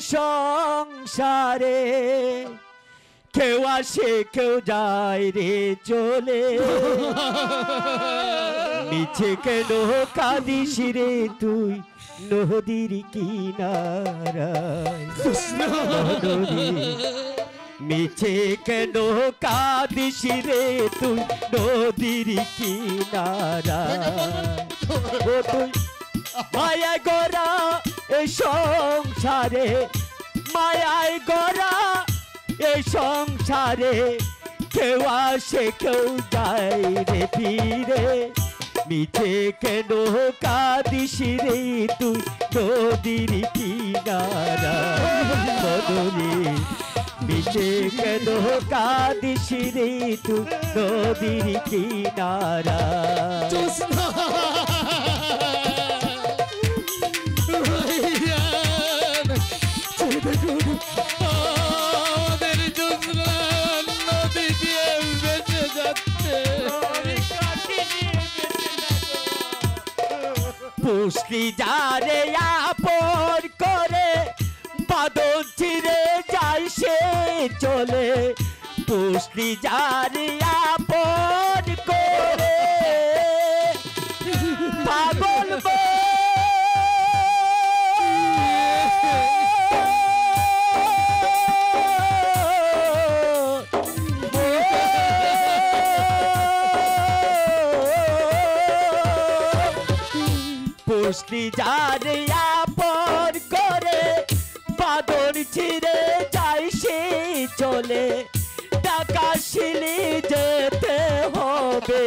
সংসারে কেউ আসে, কেউ যায় রে চলে। নিচে কেন কাঁদিস রে তুই? নদীর কিনারায়। মিছে কেন কাঁদিস রে তুই? নদীর কিনারায়। ও তুই মায়ায় গড়া এই সংসারে মায়ায় গড়া, এই সংসারে কেউ আসে, কেউ যায় রে ফিরে। মিছে কেন কাঁদিস রে তুই নদীর কিনারা? মিছে কেন কাঁদিস রে তুই নদীর কিনারা? আমাদের জোসনা নদী পুষ্টি যারে আপন করে বাদন ছিঁড়ে যায় সে চলে। পুষ্টি যারে আপন চলে টাকা শিলি যেতে হবে।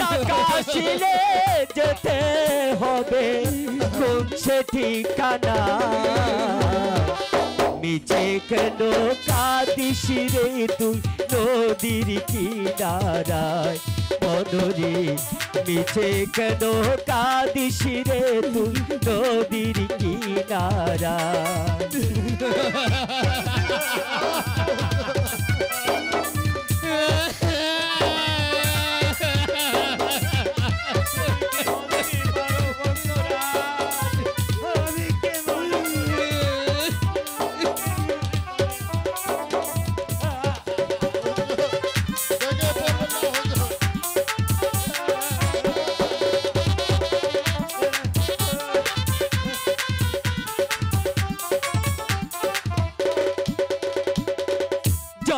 টাকা শিলে যেতে হবে কোন সে ঠিকানা? মিছে কেনো কাঁদিস রে তুই নদীর কিনারায়। মনরে মিছে কেন কাঁদিস রে তুই নদীর কিনারায়।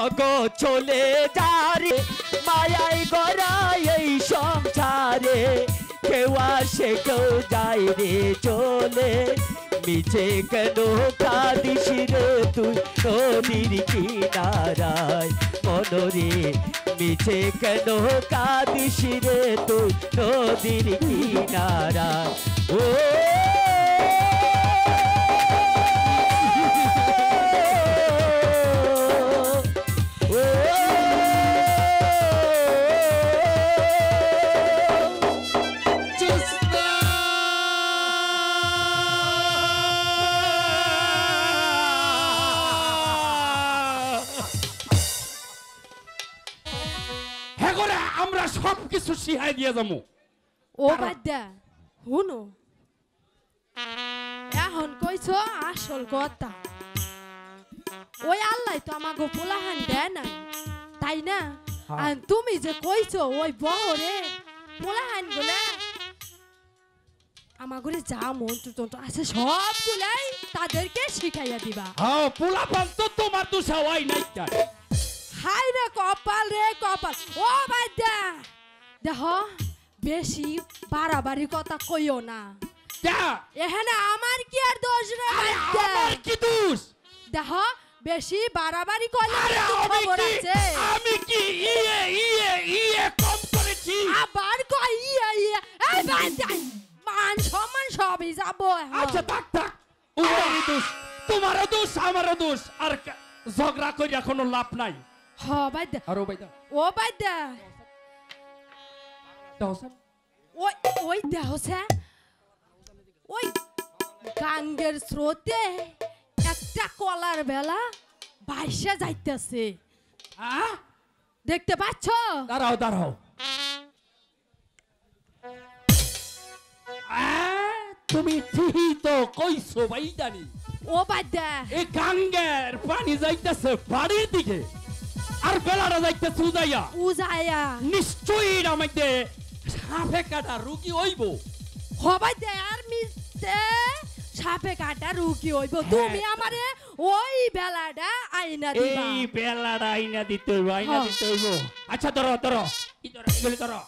জগৎ চলে যারে মায়াই গড়াই এই সংসারে। কেউ আসে, কেউ যায় রে, চলে। মিছে কেন কাঁদিস রে তুই? নদীর কিনারায় মনরে মিছে কেন কাঁদিস রে তুই? নদীর কিনারায়। ও সব কিছু শিখাই দিয়ে যাব ও বাদ্যা শুনো এখন কইছ আসল কথা ওই আল্লাহ তো আমাকে পোলাহান দেয় নাই তাই না আর তুমি যে কইছো ওই বহরে পোলাহানগুলা আমাগরে যা মন্ত্র তন্ত্র আছে সবগুলাই তাদেরকে শিখাইয়া দিবা হ্যাঁ পোলা পান তো তোমার তো সবাই নাই। হাই রে কপাল রে কপাল ও বাদ্যা দেখ বেশি বাড়াবাড়ি কথা কইও না। এখানে আমার কি আর দোষ রে আমার কি দোষ? দেখ বেশি বাড়াবাড়ি করলে খবর কি আছে? আমি কি ইয়ে ইয়ে ইয়ে কম করেছি? আবার কই ইয়ে ইয়ে? এই বাজাই মান সম্মান সবই যাব। আচ্ছা থাক থাক। উভয়েরই দোষ তোমারও দোষ আমারও দোষ। আর ঝগড়া করিয়া কোনো লাভ নাই। হ বাইদা আর ও বাইদা ও বাইদা স্যার ওই ওই দেহ স্যার ওই গাঙ্গের স্রোতে একটা কলার বেলা বাইসা যাইতেছে। দেখতে পাচ্ছ? দাঁড়াও দাঁড়াও। তুমি ঠিকই তো কইছো বাইদানি। ও বাইদা। এই গাঙ্গের পানি যাইতেছে বাড়ির দিকে আর বেলাটা যাইতেছে উদাইয়া উজায়া নিশ্চয়ই মধ্যে সাপে কাটা রুগী হইব। হবাই দে আর মিশতে সাপে কাটা রুকি হইব। তুমি আমারে ওই বেলাটা আয়না দিবা। এই বেলাটা আয়না দিতে হইব আইনা হ্যাঁ। দিতে হইব। আচ্ছা ধরো ধরো। কি ধরো বলি ধরো।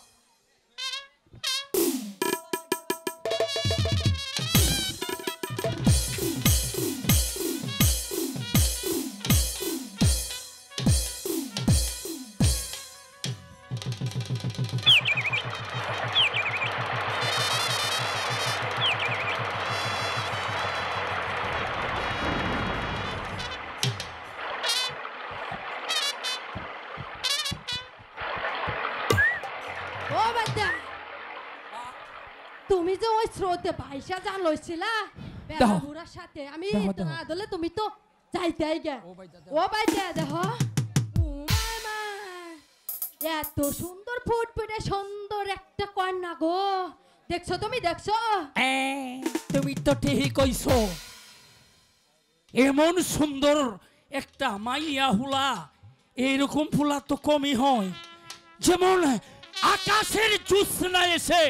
স্রোতে ভাইসা জান লইছিলা। বুড়ার সাথে। আমি দাও, দাও। না দলে তুমি তো যাইতেই গে ও দেখ এত সুন্দর ফুটফুটে সুন্দর একটা কন্যা গো। দেখছ তুমি? দেখছ? তুমি তো ঠিকই কইছো। এমন সুন্দর একটা মাইয়া হুলা এইরকম ফুলা তো কমই হয়। যেমন আকাশের জুসনা এসে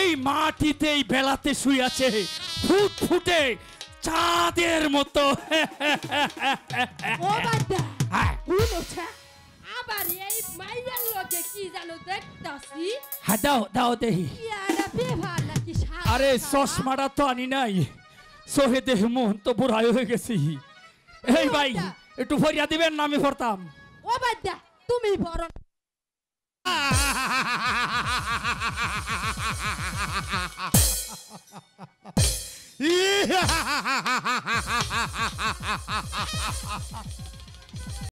এই মাটিতে এই বেলাতে শুয়ে ফুট ফুটে চাঁদের মতো। হ্যাঁ, আবার এই মাইয়ার লগে কি জানো দেখতাছি? হ্যাঁ, দাও দাও দেহি আরে? চশমাটা তো আনি নাই। সোহে দেহ মোহন তো বুড়াই হয়ে গেছি। এই ভাই একটু ফরিয়া দিবেন না আমি ভরতাম ও বাদ্যা তুমি Yeah!